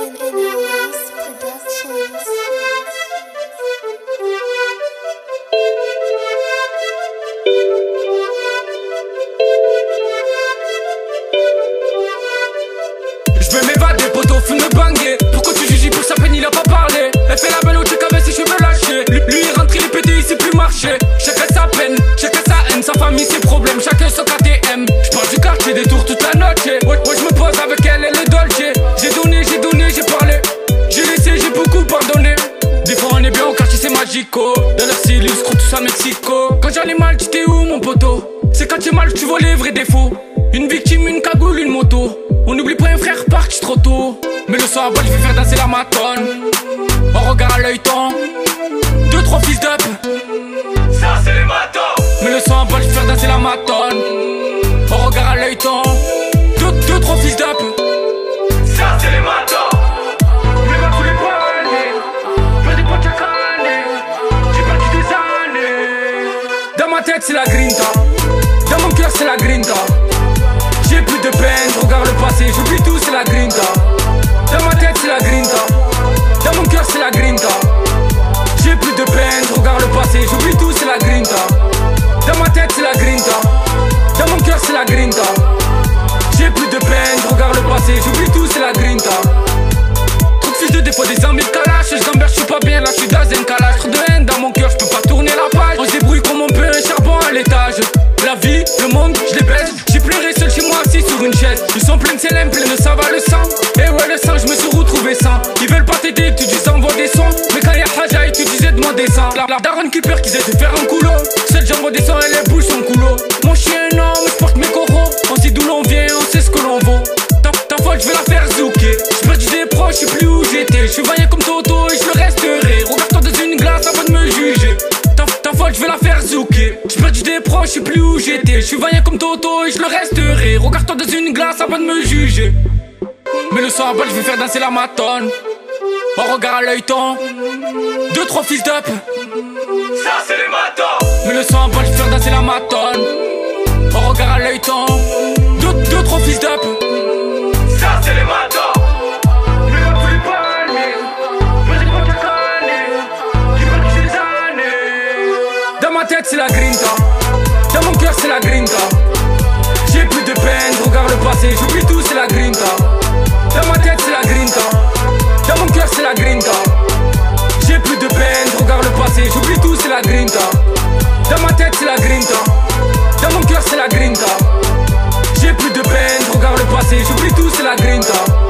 Je m'évader, poteau, fume me banger. Pourquoi tu juges pour sa peine, il a pas parlé. Elle fait la belle au check avec ses cheveux lâchés. Lui, lui, il rentre, il est pété, il sait plus marcher. Chacun sa peine, chacun sa haine, sa famille, ses problèmes, chacun son KTM. Je du quartier, des tours toute la noche. À Mexico. Quand j'allais mal, tu t'es où, mon poteau? C'est quand t'es mal, tu vois les vrais défauts. Une victime, une cagoule, une moto. On n'oublie pas un frère parti trop tôt. Mais le soir, je vais faire danser la matone. On regarde à l'œil temps. Deux, trois fils d'up. Ça c'est les matons Mais le soir, je vais faire danser la matone. On regarde à l'œil temps. Deux, deux, trois fils d'up. Ça c'est les matons tête, c'est la grinta. Dans mon cœur, c'est la grinta. J'ai plus de peine, je regarde le passé, j'oublie tout, c'est la grinta. Dans ma tête, c'est la grinta. Dans mon cœur, c'est la grinta. J'ai plus de peine, je regarde le passé, j'oublie tout, c'est la grinta. Dans ma tête, c'est la grinta. Dans mon cœur, c'est la grinta. J'ai plus de peine, je regarde le passé, j'oublie tout, c'est la grinta. De fils de défaut, des armes, calache. Je je suis pas bien, là, je suis pleuré seul chez moi, assis sur une chaise. Ils sont pleins de célèbres, pleins de ça va le sang. Et ouais, le sang, je me suis retrouvé sans. Ils veulent pas t'aider, tu dis envoie des sons. Mais quand y'a Haja, ils te disaient de des sang. La, la daronne qui peur qu'ils aient de faire un coulo. Seul j'envoie des sons et les zouker. J'ai perdu des proches, je sais plus où j'étais. Je suis vaillant comme Toto et je le resterai. Regarde-toi dans une glace avant de me juger. Mais le soir, bah, je vais faire danser la matone. On regarde à l'œil ton. Deux, trois fils d'up. Ça c'est les matons Mais le soir, bah, je vais faire danser la matone. On regarde à l'œil ton. C'est la grinta. Dans mon cœur, c'est la grinta. J'ai plus de peine, je regarde le passé, j'oublie tout, c'est la grinta. Dans ma tête, c'est la grinta. Dans mon cœur, c'est la grinta. J'ai plus de peine, je regarde le passé, j'oublie tout, c'est la grinta. Dans ma tête, c'est la grinta. Dans mon cœur, c'est la grinta. J'ai plus de peine, je regarde le passé, j'oublie tout, c'est la grinta.